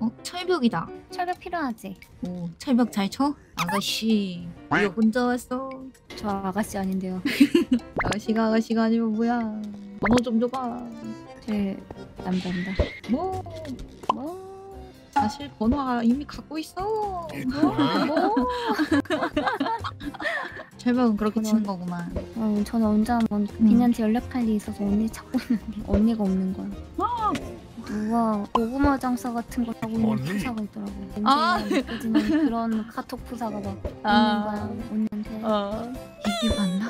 어 철벽이다. 철벽 필요하지? 오 철벽 잘 쳐? 아가씨 왜 혼자 왔어? 저 아가씨 아닌데요. 아가씨가 아가씨가 아니면 뭐야? 번호 좀 줘봐. 제 남자입니다. 뭐 뭐? 사실 번호 이미 갖고 있어. 뭐? 뭐? 철벽은 그렇게 치는 거구만. 어, 저는 언제 한번 비니한테 연락할 일이 있어서 언니 찾고 있는데 언니가 없는 거야. 누가 고구마 장사 같은 걸 하고 있는 언니. 프사가 있더라고. 아. 그런 카톡 프사가 막 있는 거야. 언니한테. 어. 이게 맞나?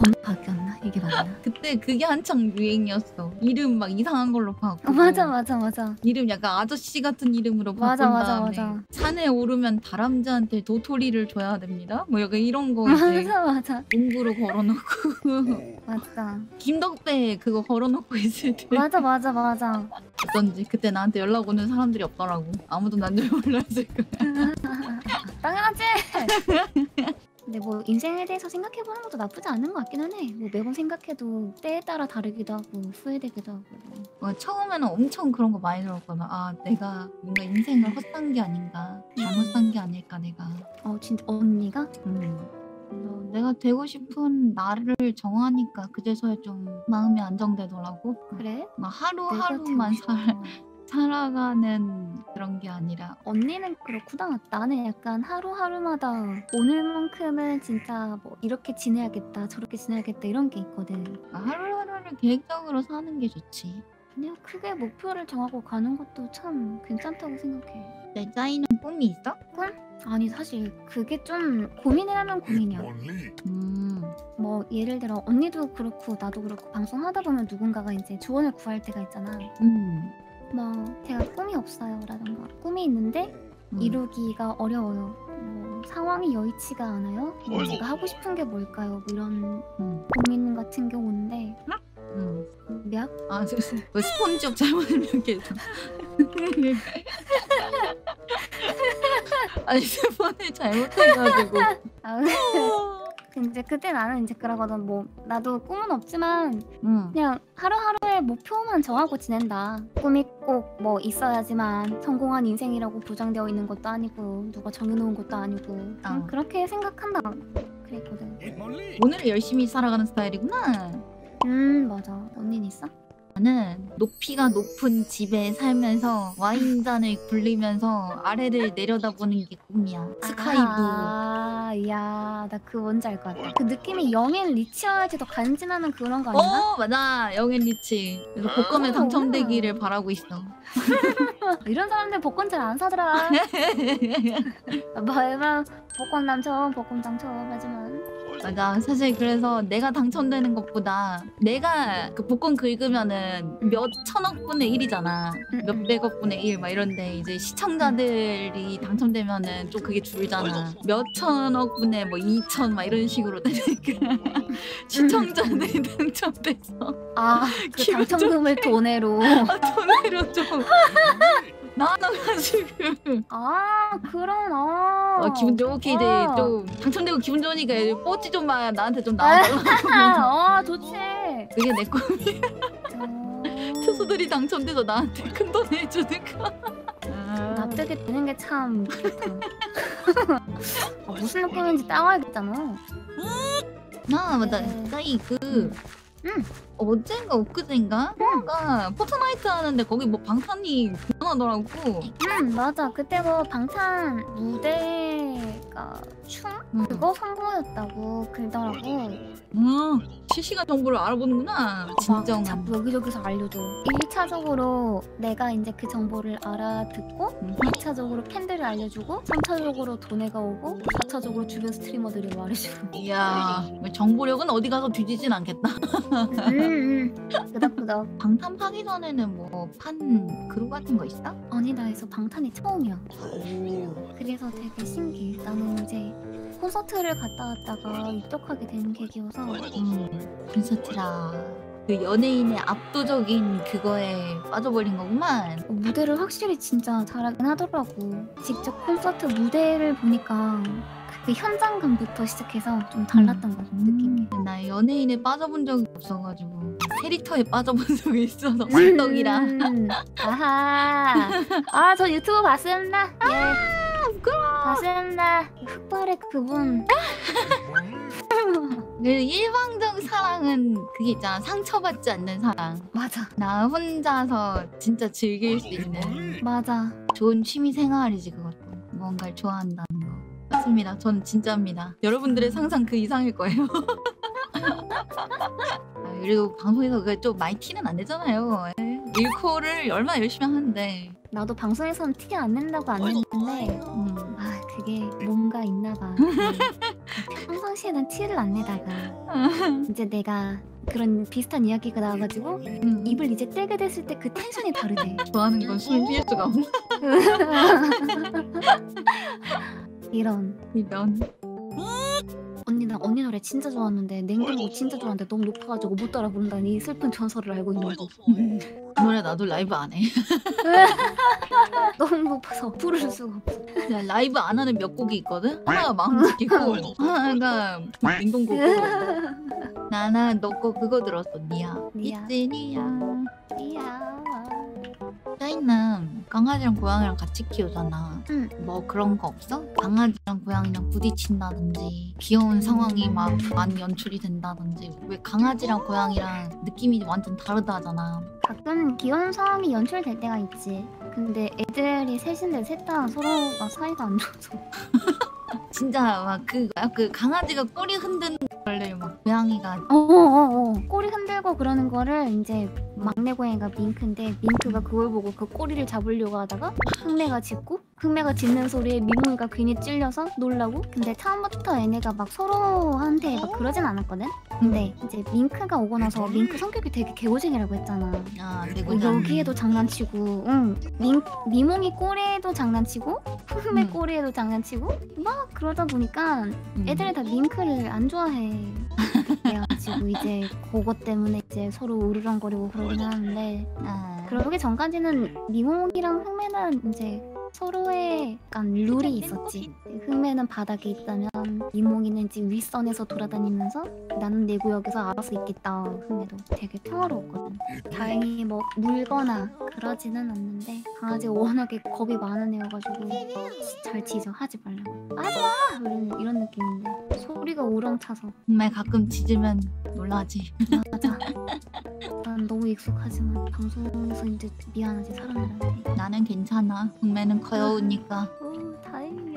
번호 바뀌었나? 이게 맞나? 그때 그게 한창 유행이었어. 이름 막 이상한 걸로 바꾸고. 어, 맞아 맞아 맞아. 이름 약간 아저씨 같은 이름으로 바꾼 맞아, 맞아, 다음에 맞아. 산에 오르면 다람쥐한테 도토리를 줘야 됩니다. 뭐 약간 이런 거 이제 맞아 맞아 농구로 걸어놓고 맞아 김덕배 그거 걸어놓고 있을 때 맞아 맞아 맞아. 어쩐지 그때 나한테 연락 오는 사람들이 없더라고. 아무도 난 줄 몰랐을 거야. 당연하지. 근데 뭐 인생에 대해서 생각해보는 것도 나쁘지 않은 것 같기는 해. 뭐 매번 생각해도 때에 따라 다르기도 하고 후회되기도 하고. 뭐 처음에는 엄청 그런 거 많이 들었거든. 아 내가 뭔가 인생을 헛산 게 아닌가, 잘못 산 게 아닐까 내가. 어 진짜 언니가? 음. 내가 되고 싶은 나를 정하니까 그제서야 좀 마음이 안정되더라고. 그래? 막 하루하루만 살. 살아가는 그런 게 아니라 언니는 그렇구나. 나는 약간 하루하루마다 오늘만큼은 진짜 뭐 이렇게 지내야겠다, 저렇게 지내야겠다 이런 게 있거든. 하루하루를 계획적으로 사는 게 좋지. 그냥 크게 목표를 정하고 가는 것도 참 괜찮다고 생각해. 내 짜이는 꿈이 있어? 아니 사실 그게 좀 고민이라면 고민이야. 음. 뭐 예를 들어 언니도 그렇고 나도 그렇고 방송하다 보면 누군가가 이제 조언을 구할 때가 있잖아. 음. 뭐 제가 꿈이 없어요 라던가 꿈이 있는데 음. 이루기가 어려워요. 뭐 상황이 여의치가 않아요. 뭐. 제가 하고 싶은 게 뭘까요? 뭐 이런 음. 고민 같은 경우인데 음. 몇? 아, 저, 뭐 스폰지업 잘못 설명해서. 아니 스폰을 잘못해가지고. 아, 근데 그때 나는 이제 그러거든. 뭐 나도 꿈은 없지만 음. 그냥 하루하루의 목표만 정하고 지낸다. 꿈이 꼭 뭐 있어야지만 성공한 인생이라고 보장되어 있는 것도 아니고 누가 정해놓은 것도 아니고 그냥 아. 그렇게 생각한다. 그랬거든. 오늘을 열심히 살아가는 스타일이구나. 음 맞아. 언니는 있어? 나는 높이가 높은 집에 살면서 와인잔을 굴리면서 아래를 내려다보는 게 꿈이야. 스카이뷰. 아, 야, 나 그 뭔지 알 것 같아. 그 느낌이 영앤 리치와야지 더 간지나는 그런 거 아닌가? 어 맞아 영앤 리치. 그래서 복권에 어. 당첨되기를 바라고 있어. 이런 사람들 복권 잘 안 사더라. 말만 복권 당첨, 복권 당첨 하지만 맞아. 사실 그래서 내가 당첨되는 것보다 내가 그 복권 긁으면은 몇 천억 분의 1이잖아. 음, 몇 음. 백억 분의 1 막 이런데 이제 시청자들이 당첨되면은 좀 그게 줄잖아. 몇 천억 분의 뭐 2천 막 이런 식으로 되니까 시청자들이 당첨돼서 아, 그 기분 당첨금을 돈으로. 돈으로 좀 나눠가지고 아, 그런 아. 어, 기분 좋게 이제 어. 좀 당첨되고 기분 좋으니까 이제 뽀찌 좀막 나한테 좀 나눠달라고 아, 좋지. 그게 내 꿈이야. 어, 트수들이 당첨돼서 나한테 큰 돈 해주는 거. 아, 납득이 되는 게 참. 아, 무슨 느낌인지 따와야겠잖아. 아 맞다. 네. 짜이 그 응. 어젠가 엊그젠가 뭔가 포트나이트 하는데 거기 뭐 방탄이 공연하더라고. 음 맞아 그때 뭐 방탄 무대가 춤 음. 그거 성공했다고 그러더라고 음, 실시간 정보를 알아보는구나. 막 진정한. 자꾸 여기저기서 알려줘 1차적으로 내가 이제 그 정보를 알아듣고 음. 2차적으로 팬들을 알려주고 3차적으로 돈에가 오고 4차적으로 주변 스트리머들이 말해주고 이야 뭐 정보력은 어디 가서 뒤지진 않겠다. 음, 음. 끄덕끄덕 방탄 파기 전에는 뭐 판 그룹 같은 거 있어? 아니다에서 방탄이 처음이야 그래서 되게 신기해 나는 이제 콘서트를 갔다 왔다가 입덕하게 된 계기여서 음, 콘서트라. 그 연예인의 압도적인 그거에 빠져버린 거구만. 어, 무대를 확실히 진짜 잘하긴 하더라고. 직접 콘서트 무대를 보니까 그 현장감부터 시작해서 좀 달랐던 것 같아 느낌이. 나 연예인에 빠져본 적이 없어가지고 캐릭터에 빠져본 적이 있어서 쌀떡이라 음, 아하. 아, 저 유튜브 봤습니다. 예. 부끄러워 봤습니다. 흑발의 그분. 그 일방적 사랑은 그게 있잖아. 상처받지 않는 사랑. 맞아. 나 혼자서 진짜 즐길 수 있는 맞아. 좋은 취미 생활이지 그것도. 뭔가를 좋아한다는 거. 맞습니다. 전 진짜입니다. 여러분들의 상상 그 이상일 거예요. 아, 그리고 방송에서 그게 좀 많이 티는 안 내잖아요. 에, 일코를 얼마나 열심히 하는데 나도 방송에서는 티 안 낸다고 안 냈는데 음, 아 그게 뭔가 있나 봐. 그 평상시에는 티를 안 내다가 이제 내가 그런 비슷한 이야기가 나와가지고 음, 입을 이제 떼게 됐을 때 그 텐션이 다르대. 좋아하는 건 숨을 피할 수가 없는 이런. 언니 나 언니 노래 진짜 좋았는데 냉동고 진짜 좋아하는데 너무 높아가지고 못 따라 부른다는 이 슬픈 전설을 알고 있는 거. 노래 나도 라이브 안 해. 너무 높아서 부를 수가 없어. 야, 라이브 안 하는 몇 곡이 있거든. 하나가 마음지키고 하나가 냉동고고. 나나 너 거 그거 들었어. 니야. 니야. 니야. 짜이는 강아지랑 고양이랑 같이 키우잖아. 응. 뭐 그런 거 없어? 강아지랑 고양이랑 부딪힌다든지 귀여운 상황이 막 많이 연출이 된다든지 왜 강아지랑 고양이랑 느낌이 완전 다르다잖아. 가끔 귀여운 상황이 연출될 때가 있지. 근데 애들이 셋인데 셋 다 서로가 사이가 안 좋아서. 진짜 막그 그 강아지가 꼬리 흔드는 걸래 막 고양이가 어어어. 꼬리 흔들고 그러는 거를 이제 막내 고양이가 밍크인데 밍크가 그걸 보고 그 꼬리를 잡으려고 하다가 흑매가 짖고 흑매가 짖는 소리에 미몽이가 괜히 찔려서 놀라고 근데 처음부터 얘네가 막 서로한테 막 그러진 않았거든? 근데 이제 밍크가 오고 나서 밍크 성격이 되게 개고쟁이라고 했잖아 아뭐 내고 여기에도 장난치고 응 밍, 미몽이 꼬리에도 장난치고 흑매 음. 꼬리에도 장난치고 막 그러다 보니까 음. 애들이 다 밍크를 안 좋아해. 그래가지고 이제 그것 때문에 이제 서로 으르렁거리고 그러 긴 하는데 아, 그러기 전까지는 미몽이랑 흑매는 이제 서로의 약간 룰이 있었지. 흑매는 바닥에 있다면 미몽이는 이제 윗선에서 돌아다니면서 나는 내 구역에서 알아서 있겠다. 흑매도 되게 평화로웠거든. 다행히 뭐 물거나 그러지는 않는데 강아지가 워낙에 겁이 많은 애여가지고 잘 짖어 하지 말라고. 하지 마! 이런, 이런 느낌인데. 소리가 우렁차서. 정말 가끔 짖으면 놀라지. 맞아. 난 너무 익숙하지만 방송에서 이제 미안하지 사람들한테 나는 괜찮아. 동매는 커요우니까. 오 다행이네